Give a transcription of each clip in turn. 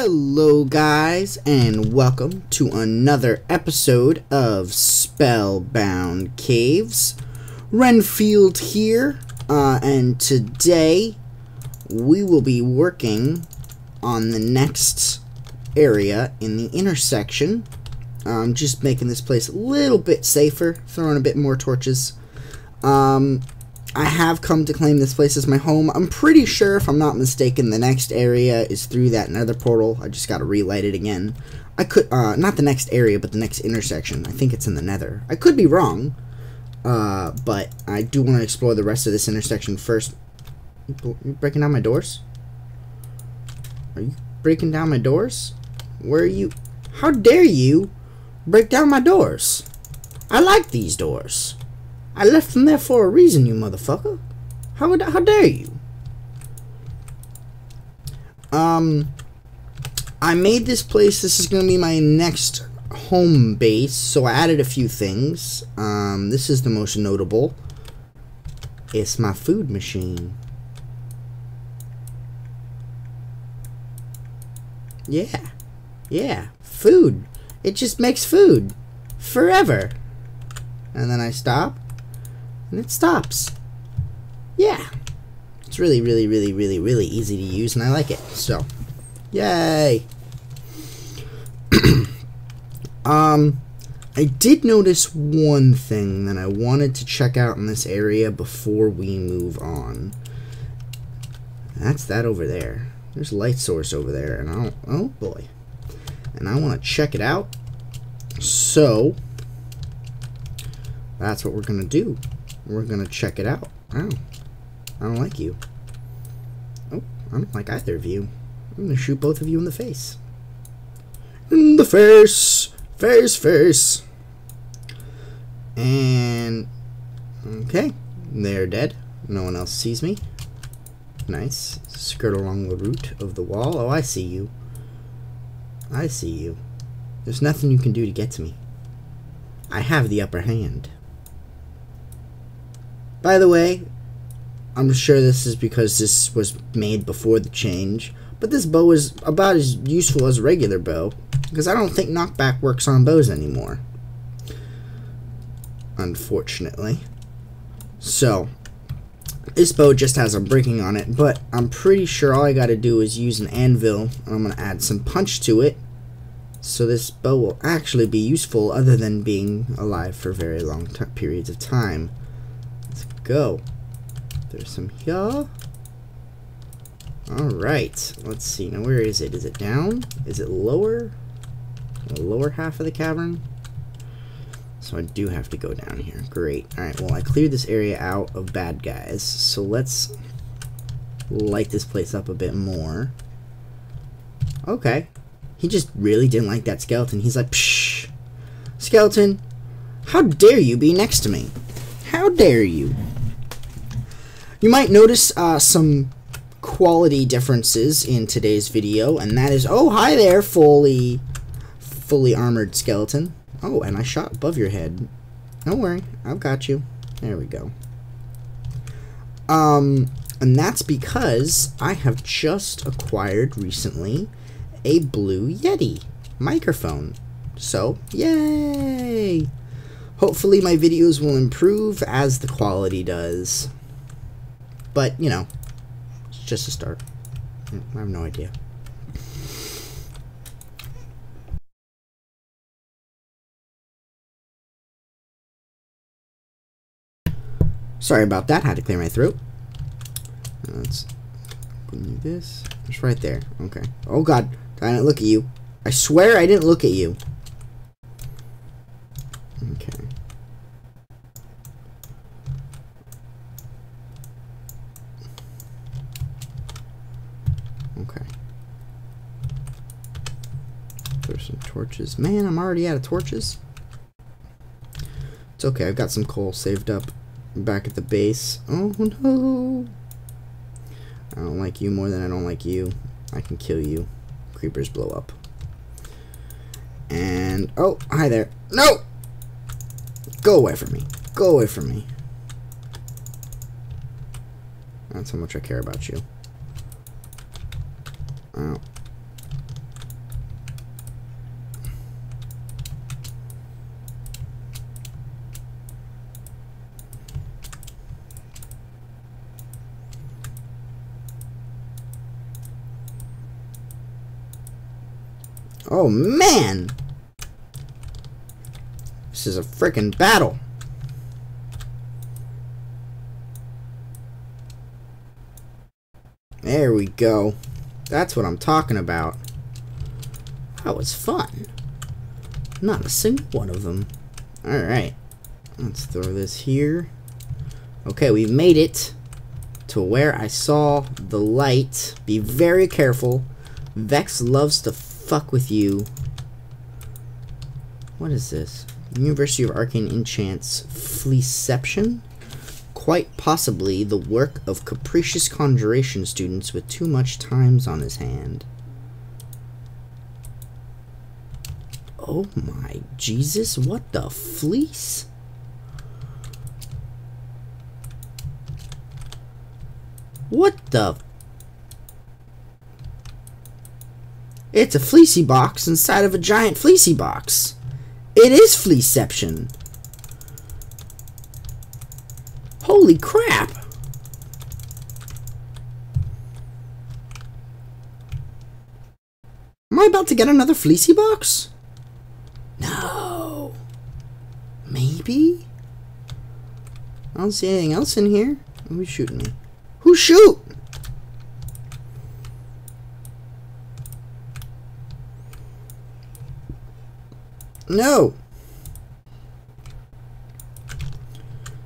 Hello, guys, and welcome to another episode of Spellbound Caves. Renfield here, uh, and today we will be working on the next area in the intersection. Um, just making this place a little bit safer, throwing a bit more torches. Um, I have come to claim this place as my home. I'm pretty sure, if I'm not mistaken, the next area is through that nether portal. I just gotta relight it again. I could, uh, not the next area, but the next intersection. I think it's in the nether. I could be wrong, uh, but I do want to explore the rest of this intersection first. You breaking down my doors? Are you breaking down my doors? Where are you? How dare you break down my doors? I like these doors. I left them there for a reason, you motherfucker. How would, how dare you? Um, I made this place. This is going to be my next home base, so I added a few things. Um, this is the most notable. It's my food machine. Yeah. Yeah. Food. It just makes food. Forever. And then I stop and it stops. Yeah. It's really, really, really, really, really easy to use, and I like it. So, yay. um, I did notice one thing that I wanted to check out in this area before we move on. That's that over there. There's a light source over there, and I oh boy. And I want to check it out. So, that's what we're going to do. We're gonna check it out. Oh, I don't like you. Oh, I don't like either of you. I'm gonna shoot both of you in the face. In the face! Face, face! And... Okay. They're dead. No one else sees me. Nice. Skirt along the root of the wall. Oh, I see you. I see you. There's nothing you can do to get to me. I have the upper hand. By the way, I'm sure this is because this was made before the change, but this bow is about as useful as a regular bow, because I don't think knockback works on bows anymore. Unfortunately. So, this bow just has a breaking on it, but I'm pretty sure all I gotta do is use an anvil, and I'm gonna add some punch to it, so this bow will actually be useful other than being alive for very long periods of time go. There's some here. Alright, let's see. Now, where is it? Is it down? Is it lower? The lower half of the cavern? So I do have to go down here. Great. Alright, well, I cleared this area out of bad guys. So let's light this place up a bit more. Okay. He just really didn't like that skeleton. He's like, Psh! Skeleton, how dare you be next to me? How dare you? You might notice uh, some quality differences in today's video, and that is, oh, hi there, fully, fully armored skeleton. Oh, and I shot above your head. Don't worry, I've got you. There we go. Um, and that's because I have just acquired recently a Blue Yeti microphone. So, yay! Hopefully my videos will improve as the quality does. But, you know, it's just a start. Mm, I have no idea. Sorry about that. Had to clear my throat. Let's do this. It's right there. Okay. Oh god. I didn't look at you. I swear I didn't look at you. Okay. There's some torches. Man, I'm already out of torches. It's okay, I've got some coal saved up back at the base. Oh no! I don't like you more than I don't like you. I can kill you. Creepers blow up. And, oh, hi there. No! Go away from me. Go away from me. That's how much I care about you. Oh. Oh, man! This is a freaking battle. There we go. That's what I'm talking about. That was fun. Not a single one of them. Alright. Let's throw this here. Okay, we've made it to where I saw the light. Be very careful. Vechs loves to fuck with you. What is this? University of Arcane Enchants Fleeceception? Quite possibly the work of capricious conjuration students with too much times on his hand. Oh my Jesus, what the fleece? What the? It's a fleecy box inside of a giant fleecy box. It is fleeceception. Holy crap! Am I about to get another fleecy box? No. Maybe? I don't see anything else in here. Who's shooting me? Who shoot? No.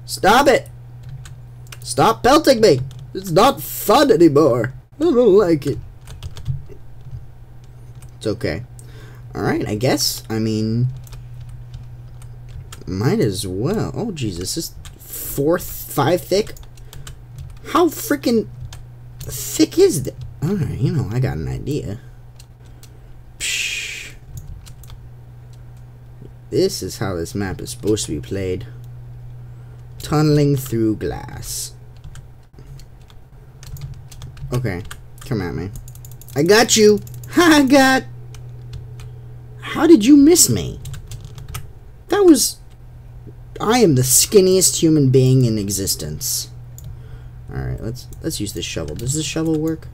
Stop it. Stop pelting me. It's not fun anymore. I don't like it. It's okay. Alright, I guess. I mean... Might as well. Oh, Jesus. This four, five thick? How freaking thick is that? Alright, you know, I got an idea. Psh. This is how this map is supposed to be played. Tunneling through glass. Okay, come at me. I got you! I got... How did you miss me? That was... I am the skinniest human being in existence. Alright, let's let's use this shovel. Does this shovel work?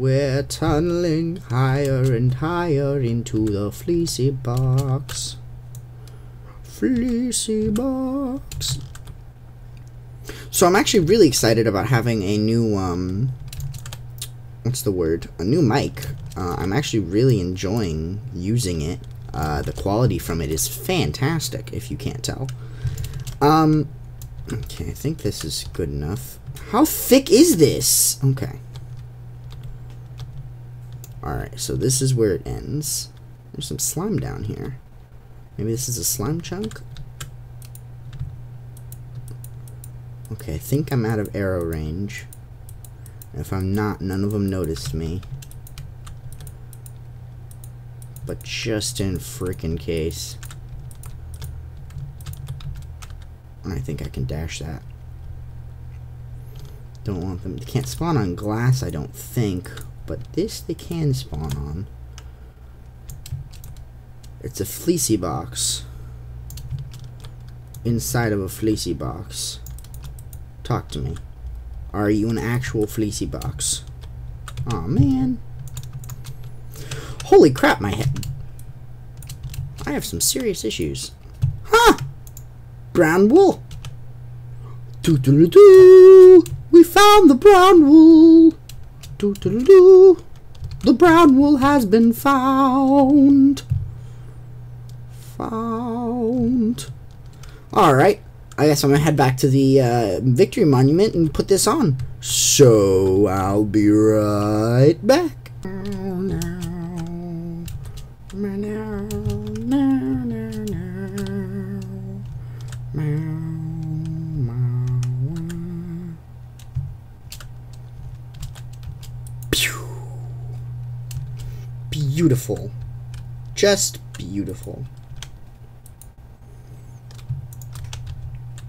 We're tunneling higher and higher into the fleecy box. Fleecy box. So I'm actually really excited about having a new, um, what's the word? A new mic. Uh, I'm actually really enjoying using it. Uh, the quality from it is fantastic, if you can't tell. Um, Okay, I think this is good enough. How thick is this? Okay. Alright, so this is where it ends. There's some slime down here. Maybe this is a slime chunk? Okay, I think I'm out of arrow range. If I'm not, none of them noticed me. But just in freaking case. I think I can dash that. Don't want them. They can't spawn on glass, I don't think. But this they can spawn on. It's a fleecy box. Inside of a fleecy box. Talk to me. Are you an actual fleecy box? Oh, man. Holy crap, my head. I have some serious issues. Huh! brown wool. -doo -doo -doo. We found the brown wool. Doo -doo -doo -doo. The brown wool has been found. Found. Alright. I guess I'm gonna head back to the uh, Victory Monument and put this on. So I'll be right back. Beautiful. Just beautiful.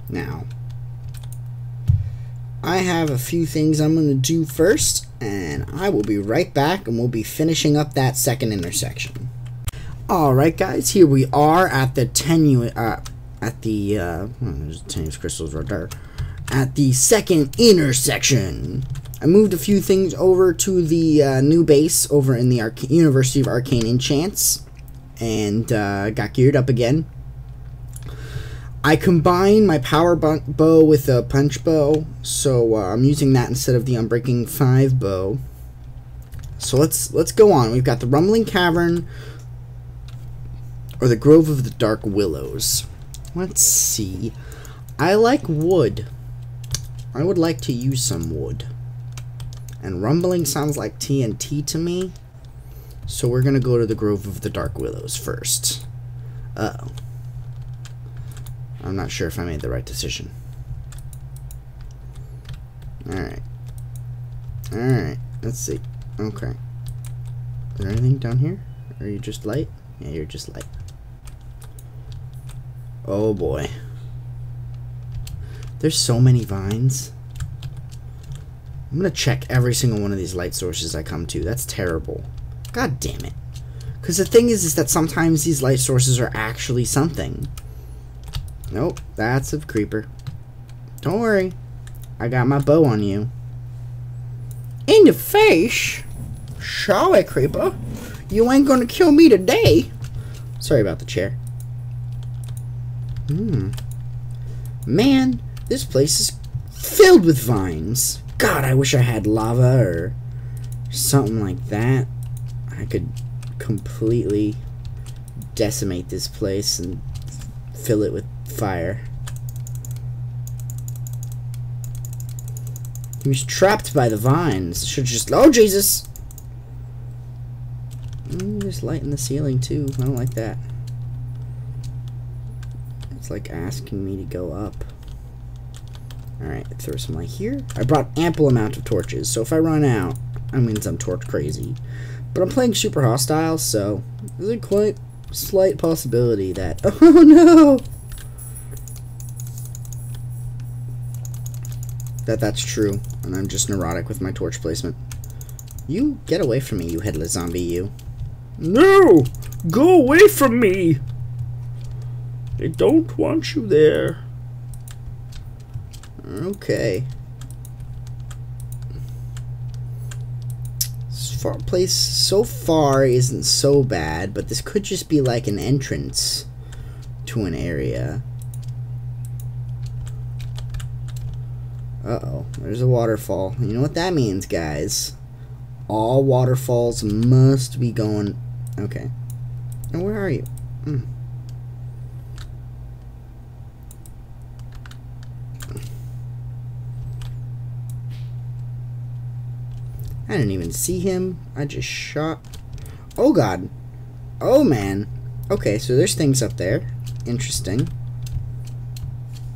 Now, I have a few things I'm going to do first, and I will be right back, and we'll be finishing up that second intersection. Alright guys, here we are at the tenuous, uh, at the, uh, oh, tenuous crystals right there, at the second intersection. I moved a few things over to the uh, new base over in the University of Arcane Enchants and uh, got geared up again. I combine my power bow with a punch bow, so uh, I'm using that instead of the Unbreaking 5 bow. So let's let's go on. We've got the Rumbling Cavern or the Grove of the Dark Willows. Let's see. I like wood. I would like to use some wood. And rumbling sounds like TNT to me. So we're going to go to the Grove of the Dark Willows first. Uh-oh. I'm not sure if I made the right decision. Alright. Alright. Let's see. Okay. Is there anything down here? Are you just light? Yeah, you're just light. Oh boy. There's so many vines. I'm gonna check every single one of these light sources I come to. That's terrible. God damn it. Because the thing is, is that sometimes these light sources are actually something. Nope, that's a creeper. Don't worry. I got my bow on you. In the face? Sorry, creeper. You ain't gonna kill me today. Sorry about the chair. Hmm. Man, this place is filled with vines. God, I wish I had lava or something like that. I could completely decimate this place and fill it with fire. He was trapped by the vines. Should just... Oh, Jesus! Mm, there's light in the ceiling, too. I don't like that. It's like asking me to go up. Alright, throw some light here. I brought ample amount of torches, so if I run out, I mean I'm torch crazy. But I'm playing super hostile, so there's a quite slight possibility that... Oh no! That that's true, and I'm just neurotic with my torch placement. You get away from me, you headless zombie, you. No! Go away from me! I don't want you there. Okay. This far, place so far isn't so bad, but this could just be like an entrance to an area. Uh-oh, there's a waterfall. You know what that means, guys. All waterfalls must be going... Okay. And where are you? Hmm. I didn't even see him. I just shot. Oh, God. Oh, man. Okay, so there's things up there. Interesting.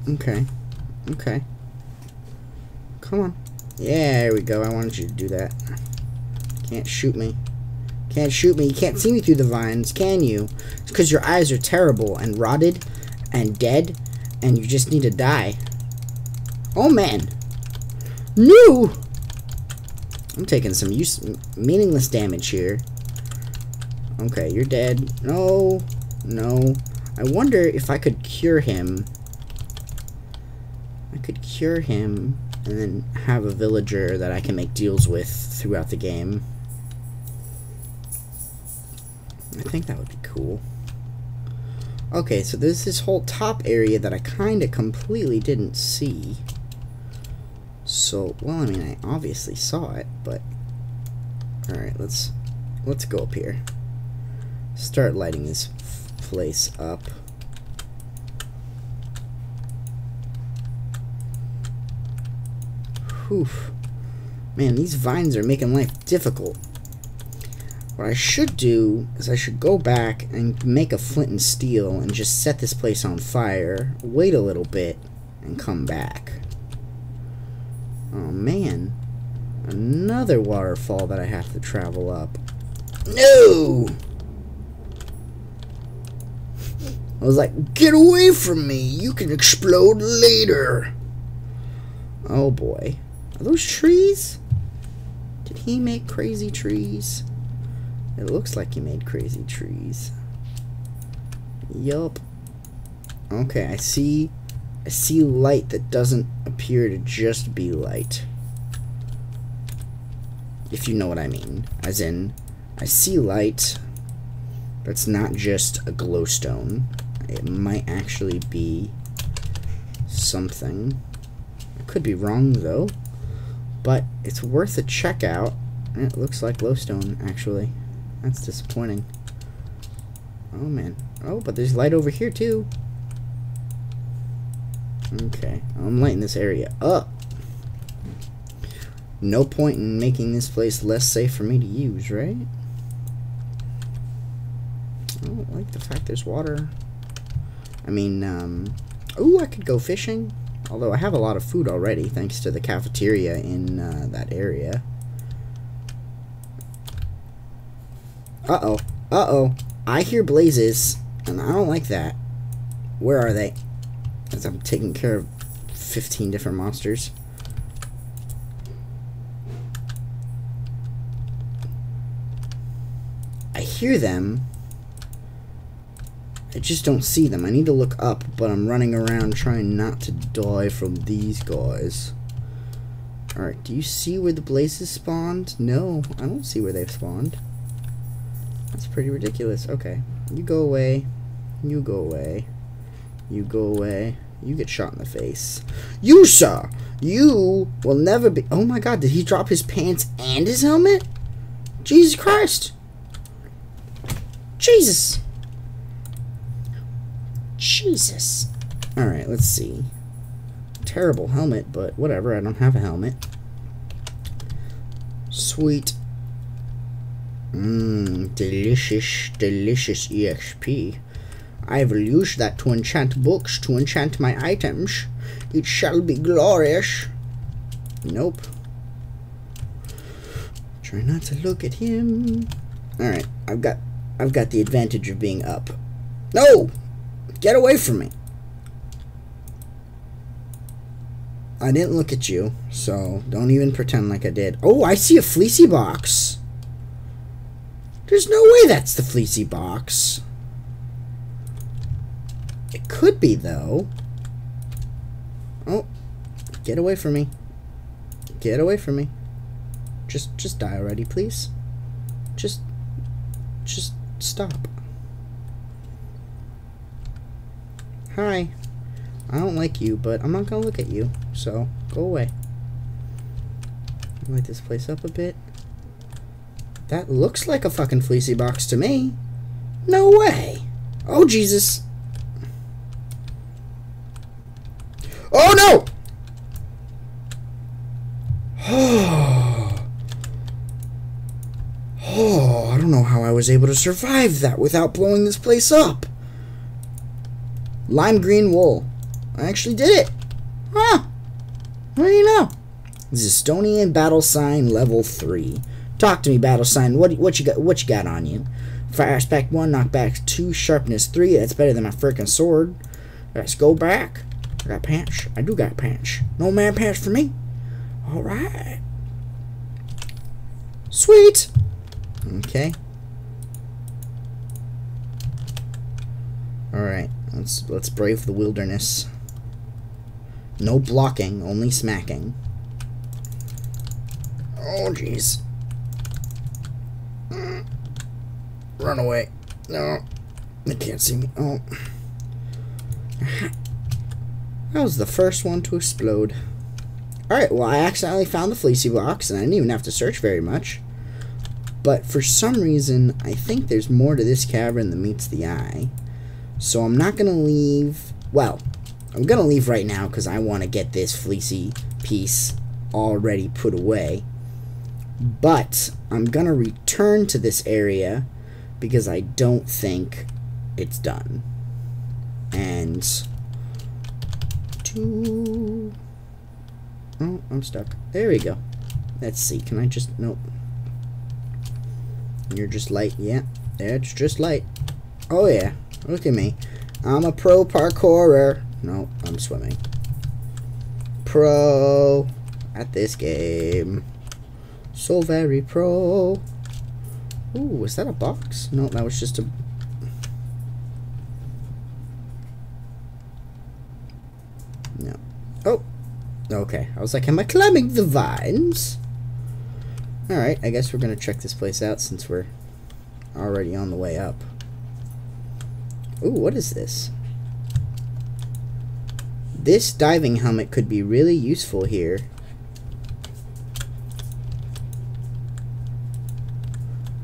Okay. Okay. Come on. Yeah, there we go. I wanted you to do that. Can't shoot me. Can't shoot me. You can't see me through the vines, can you? It's because your eyes are terrible and rotted and dead, and you just need to die. Oh, man. No! I'm taking some use meaningless damage here. Okay, you're dead. No. No. I wonder if I could cure him. I could cure him and then have a villager that I can make deals with throughout the game. I think that would be cool. Okay, so there's this whole top area that I kind of completely didn't see. So, well, I mean, I obviously saw it, but... Alright, let's, let's go up here. Start lighting this place up. Whew. Man, these vines are making life difficult. What I should do is I should go back and make a flint and steel and just set this place on fire, wait a little bit, and come back. Oh man. Another waterfall that I have to travel up. No! I was like, get away from me! You can explode later! Oh boy. Are those trees? Did he make crazy trees? It looks like he made crazy trees. Yup. Okay, I see I see light that doesn't appear to just be light. If you know what I mean. As in, I see light, that's not just a glowstone. It might actually be something. I could be wrong, though. But it's worth a check out. It looks like glowstone, actually. That's disappointing. Oh, man. Oh, but there's light over here, too. Okay. I'm lighting this area up. No point in making this place less safe for me to use, right? I don't like the fact there's water. I mean, um... Ooh, I could go fishing. Although I have a lot of food already, thanks to the cafeteria in uh, that area. Uh-oh. Uh-oh. I hear blazes, and I don't like that. Where are they? As I'm taking care of 15 different monsters. I hear them. I just don't see them. I need to look up, but I'm running around trying not to die from these guys. Alright, do you see where the blazes spawned? No, I don't see where they've spawned. That's pretty ridiculous. Okay, you go away. You go away. You go away. You get shot in the face. You, sir! You will never be... Oh my god, did he drop his pants and his helmet? Jesus Christ! Jesus! Jesus. Alright, let's see. Terrible helmet, but whatever, I don't have a helmet. Sweet. Mmm, delicious, delicious EXP. I will use that to enchant books, to enchant my items. It shall be glorious. Nope. Try not to look at him. Alright, I've got I've got the advantage of being up. No! Get away from me. I didn't look at you, so don't even pretend like I did. Oh, I see a fleecy box. There's no way that's the fleecy box. It could be, though. Oh, get away from me. Get away from me. Just, just die already, please. Just, just stop. Hi. I don't like you, but I'm not gonna look at you, so go away. Light this place up a bit. That looks like a fucking fleecy box to me. No way. Oh, Jesus. Oh, no! Oh. I don't know how I was able to survive that without blowing this place up. Lime green wool. I actually did it. Huh. What do you know? Zestonian battle sign level 3. Talk to me, battle sign. What what you got? What you got on you? Fire aspect one, knockback two, sharpness three. That's better than my freaking sword. Let's go back. I got pants. I do got pants. No man pants for me. All right. Sweet. Okay. All right. Let's let's brave the wilderness. No blocking, only smacking. Oh jeez. Run away. No. They can't see me. Oh. That was the first one to explode. Alright, well, I accidentally found the fleecy box, and I didn't even have to search very much. But for some reason, I think there's more to this cavern than meets the eye. So I'm not going to leave... Well, I'm going to leave right now because I want to get this fleecy piece already put away. But I'm going to return to this area because I don't think it's done. And Oh, I'm stuck. There we go. Let's see. Can I just nope? You're just light. Yeah, There it's just light. Oh yeah. Look at me. I'm a pro parkourer. No, I'm swimming. Pro at this game. So very pro. Ooh, was that a box? No, that was just a... No. Oh! Okay. I was like, am I climbing the vines? Alright, I guess we're gonna check this place out since we're already on the way up. Ooh, what is this? This diving helmet could be really useful here.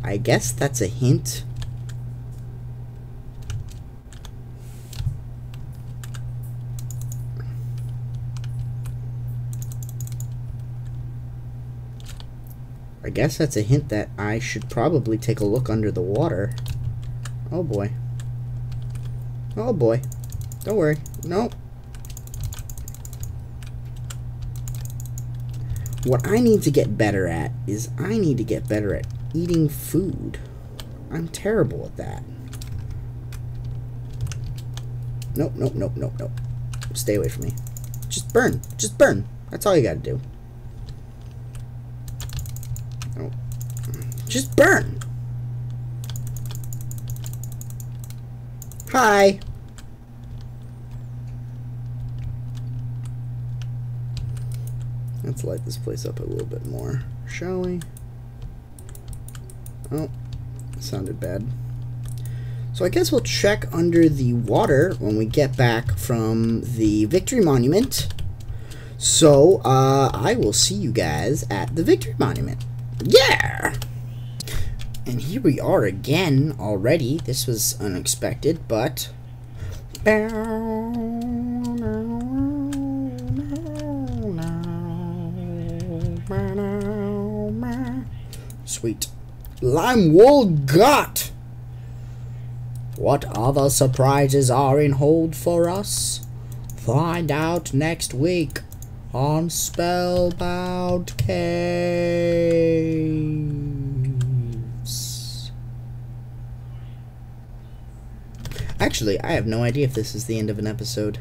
I guess that's a hint. I guess that's a hint that I should probably take a look under the water. Oh boy. Oh boy. Don't worry. No. What I need to get better at is I need to get better at eating food. I'm terrible at that. Nope, nope, nope, nope, nope. Stay away from me. Just burn. Just burn. That's all you gotta do. Nope. Just burn. Hi. Let's light this place up a little bit more, shall we? Oh, sounded bad. So I guess we'll check under the water when we get back from the Victory Monument. So, uh, I will see you guys at the Victory Monument. Yeah! And here we are again already. This was unexpected, but... Sweet. Lime wool got! What other surprises are in hold for us? Find out next week on Spellbound Caves. Actually, I have no idea if this is the end of an episode.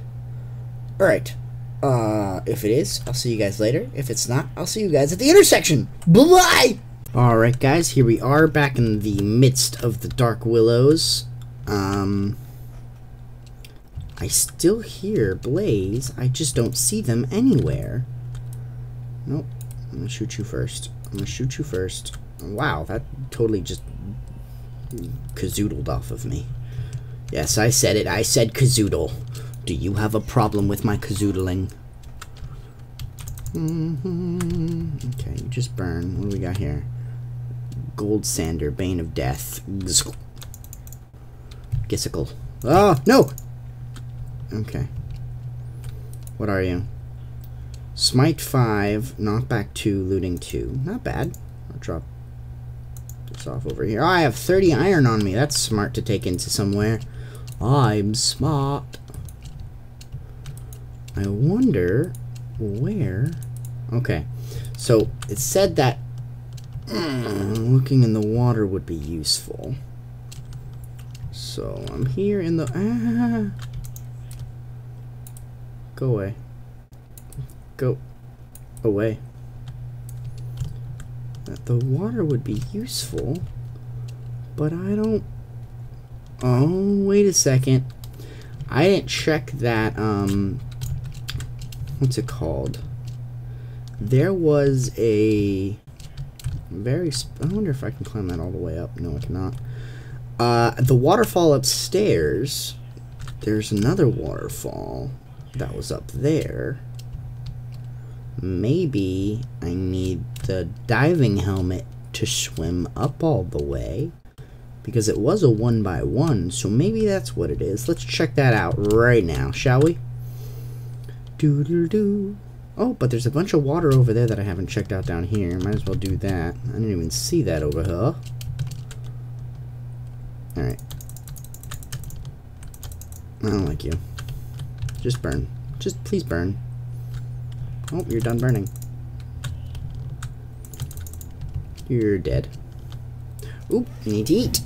Alright. Uh, if it is, I'll see you guys later. If it's not, I'll see you guys at the intersection. Bye-bye! Alright, guys, here we are back in the midst of the Dark Willows. Um, I still hear Blaze. I just don't see them anywhere. Nope. I'm gonna shoot you first. I'm gonna shoot you first. Wow, that totally just kazoodled off of me. Yes, I said it. I said kazoodle. Do you have a problem with my kazoodling? Mm -hmm. Okay, you just burn. What do we got here? Gold Sander, Bane of Death. Gissicle. Oh, no! Okay. What are you? Smite 5, knockback 2, looting 2. Not bad. I'll drop this off over here. Oh, I have 30 iron on me. That's smart to take into somewhere. I'm smart. I wonder where... Okay. So, it said that mm, looking in the water would be useful. So, I'm here in the... Ah, Go away. Go away. The water would be useful, but I don't... Oh, wait a second. I didn't check that, um... What's it called? There was a very... I wonder if I can climb that all the way up. No, I cannot. Uh, the waterfall upstairs, there's another waterfall that was up there. Maybe I need the diving helmet to swim up all the way. Because it was a one by one, so maybe that's what it is. Let's check that out right now, shall we? Doo doo doo. Oh, but there's a bunch of water over there that I haven't checked out down here. Might as well do that. I didn't even see that over here. Alright. I don't like you. Just burn. Just please burn. Oh, you're done burning. You're dead. Oop, need to eat.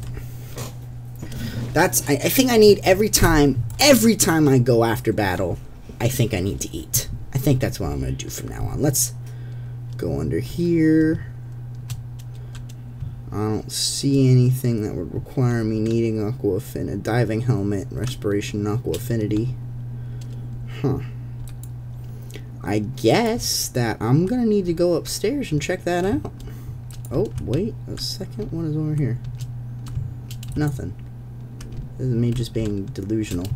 That's, I, I think I need every time, every time I go after battle, I think I need to eat. I think that's what I'm going to do from now on. Let's go under here. I don't see anything that would require me needing Aqua Affinity, diving helmet, respiration, Aqua Affinity. Huh. I guess that I'm gonna need to go upstairs and check that out. Oh, wait a second. What is over here? Nothing. This is me just being delusional.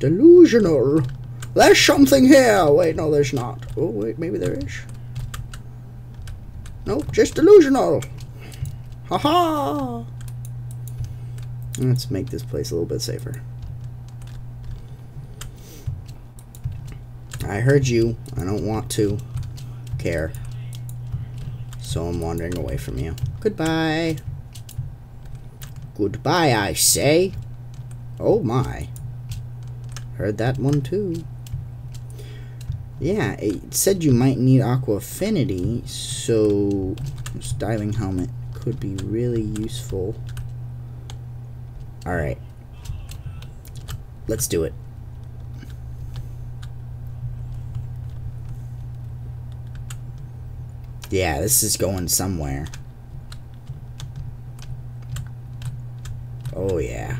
Delusional! There's something here! Wait, no, there's not. Oh, wait, maybe there is. Nope, just delusional! Haha! -ha! Let's make this place a little bit safer. I heard you. I don't want to care. So I'm wandering away from you. Goodbye. Goodbye, I say. Oh my. Heard that one too. Yeah, it said you might need Aqua Affinity, so this diving helmet could be really useful. Alright. Let's do it. Yeah, this is going somewhere. Oh, yeah.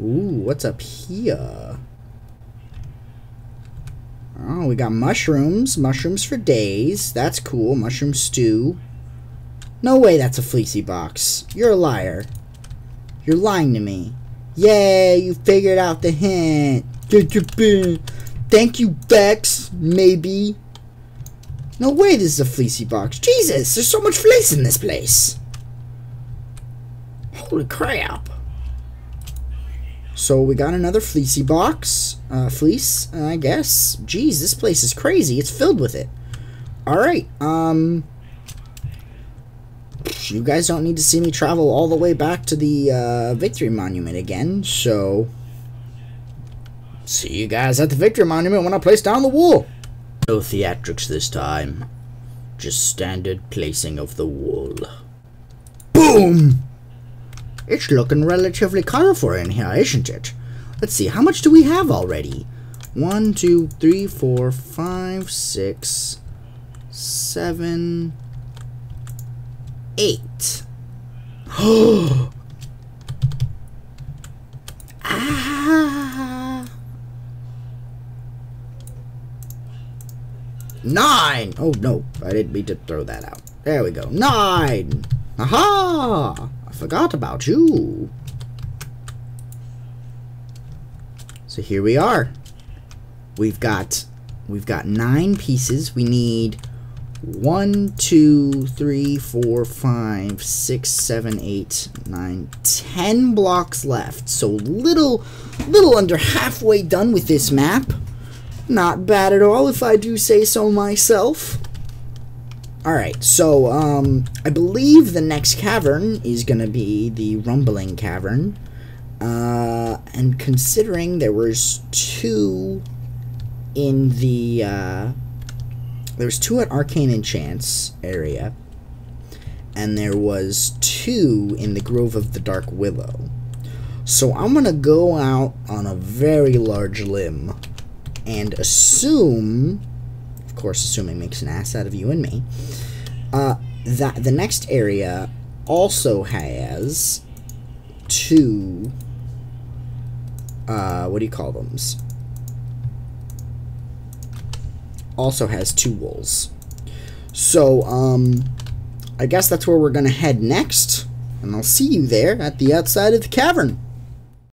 Ooh, what's up here? Oh, we got mushrooms. Mushrooms for days. That's cool. Mushroom stew. No way that's a fleecy box. You're a liar. You're lying to me. Yay, you figured out the hint. Thank you, Vechs. Maybe. No way this is a fleecy box. Jesus, there's so much fleece in this place. Holy crap. So we got another fleecy box. Uh, fleece, I guess. Jeez, this place is crazy. It's filled with it. Alright, um... You guys don't need to see me travel all the way back to the uh, Victory Monument again, so... See you guys at the Victory Monument when I place down the wool. No theatrics this time. Just standard placing of the wool. Boom! It's looking relatively colorful in here, isn't it? Let's see, how much do we have already? One, two, three, four, five, six, seven, eight. ah! Nine! Oh, no. I didn't mean to throw that out. There we go. Nine! Aha! I forgot about you. So here we are. We've got we've got nine pieces. We need one, two, three, four, five, six, seven, eight, nine, ten blocks left. So little little under halfway done with this map. Not bad at all, if I do say so myself. Alright, so, um, I believe the next cavern is going to be the Rumbling Cavern. Uh, and considering there was two in the, uh, there was two at Arcane Enchants area, and there was two in the Grove of the Dark Willow. So I'm going to go out on a very large limb and assume, of course, assuming makes an ass out of you and me, uh, that the next area also has two, uh, what do you call them? Also has two wolves. So, um, I guess that's where we're going to head next, and I'll see you there at the outside of the cavern.